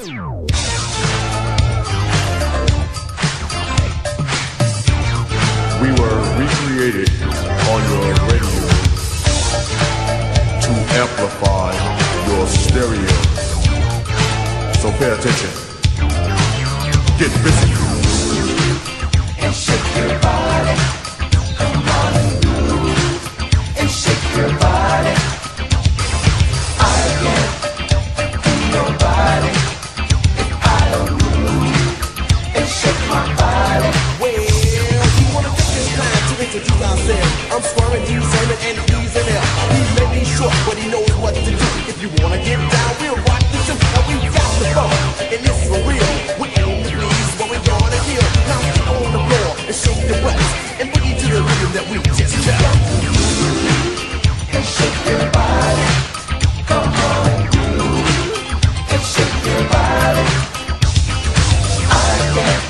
We were recreated on your radio to amplify your stereo. So pay attention. Get busy. that we just got. And shake your body. Come on. And shake your body. I can't.